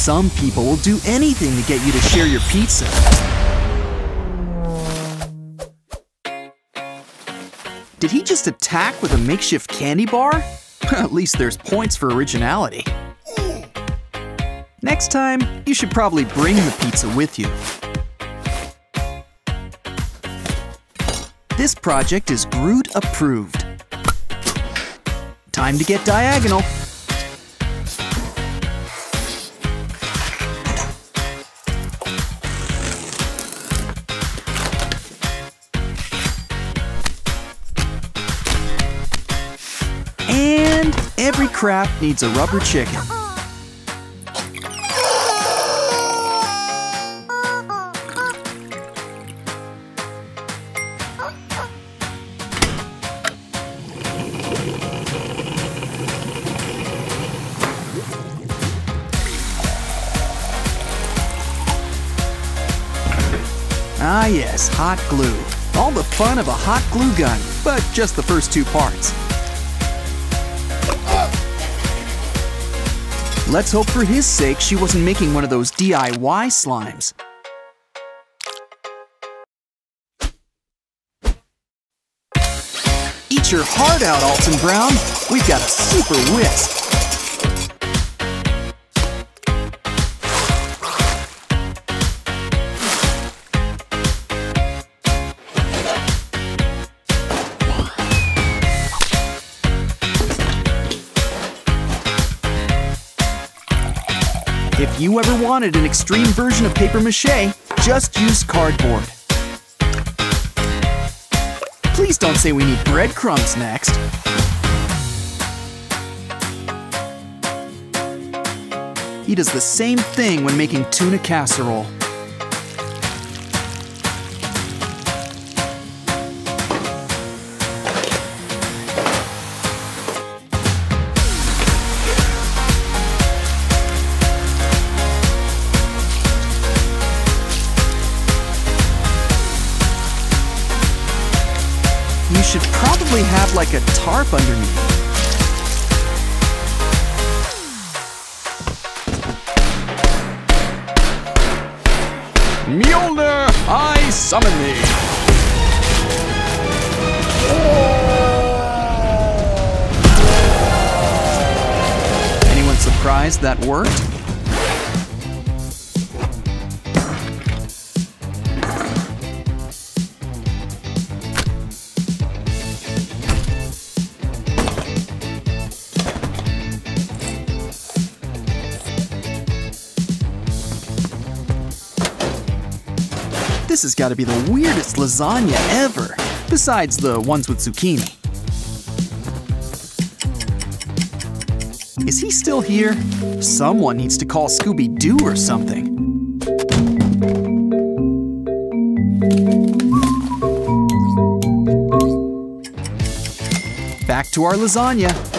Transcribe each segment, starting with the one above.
Some people will do anything to get you to share your pizza. Did he just attack with a makeshift candy bar? At least there's points for originality. Next time, you should probably bring the pizza with you. This project is Groot approved. Time to get diagonal. Every craft needs a rubber chicken. Ah yes, hot glue. All the fun of a hot glue gun, but just the first two parts. Let's hope for his sake she wasn't making one of those DIY slimes. Eat your heart out, Alton Brown. We've got a super whisk. You ever wanted an extreme version of paper mache, just use cardboard. Please don't say we need breadcrumbs next. He does the same thing when making tuna casserole. Have like a tarp underneath. Mjolnir, I summon thee! Anyone surprised that worked? This has got to be the weirdest lasagna ever, besides the ones with zucchini. Is he still here? Someone needs to call Scooby Doo or something. Back to our lasagna.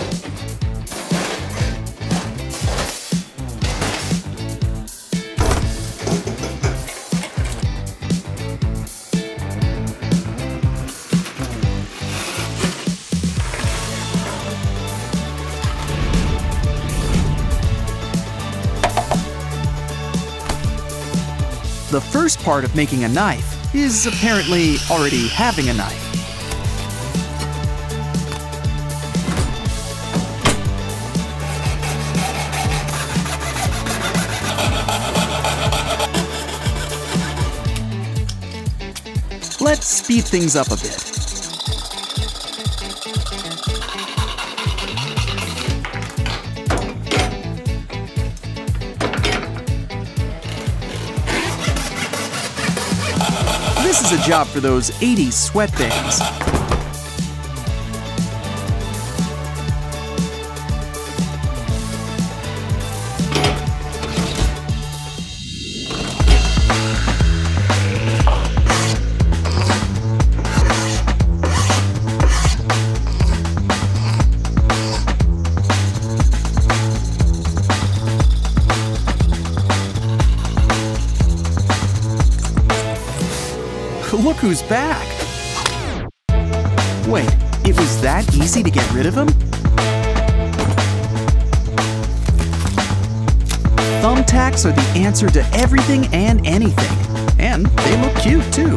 First part of making a knife is apparently already having a knife. Let's speed things up a bit. A job for those 80s sweatbands. Who's back! Wait, it was that easy to get rid of him? Thumbtacks are the answer to everything and anything. And they look cute too.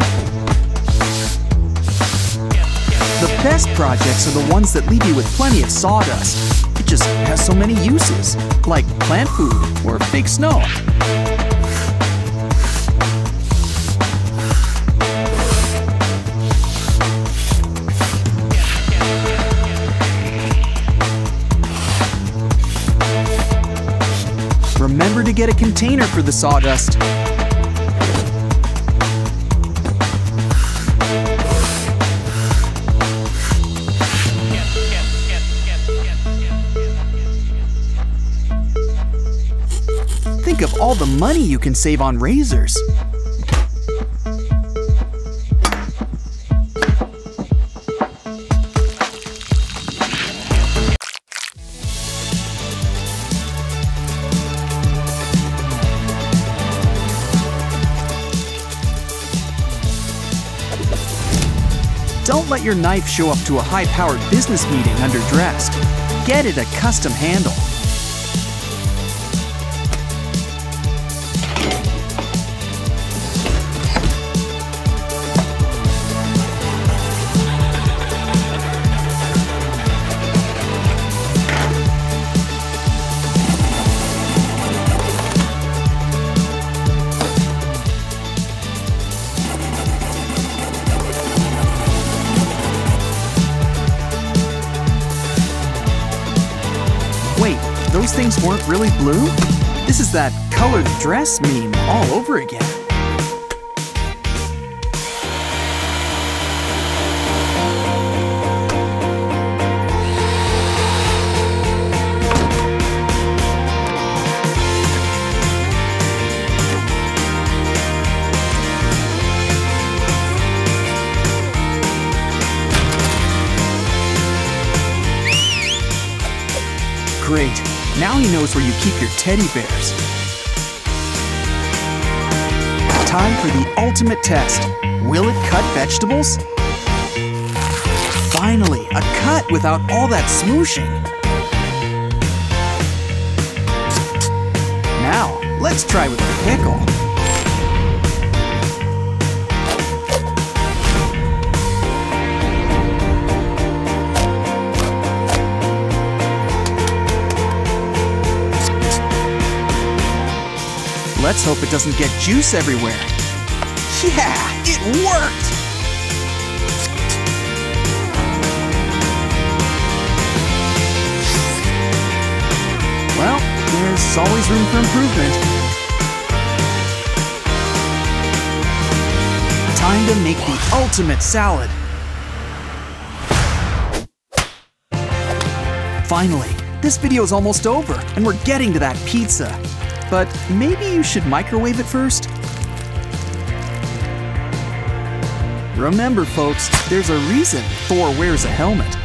The best projects are the ones that leave you with plenty of sawdust. It just has so many uses, like plant food or fake snow. Remember to get a container for the sawdust. Think of all the money you can save on razors. Don't let your knife show up to a high-powered business meeting underdressed. Get it a custom handle. Things weren't really blue? This is that colored dress meme all over again. Great. Now he knows where you keep your teddy bears. Time for the ultimate test. Will it cut vegetables? Finally, a cut without all that smooshing. Now, let's try with a pickle. Let's hope it doesn't get juice everywhere. Yeah, it worked! Well, there's always room for improvement. Time to make the ultimate salad. Finally, this video is almost over, and we're getting to that pizza. But maybe you should microwave it first? Remember, folks, there's a reason Thor wears a helmet.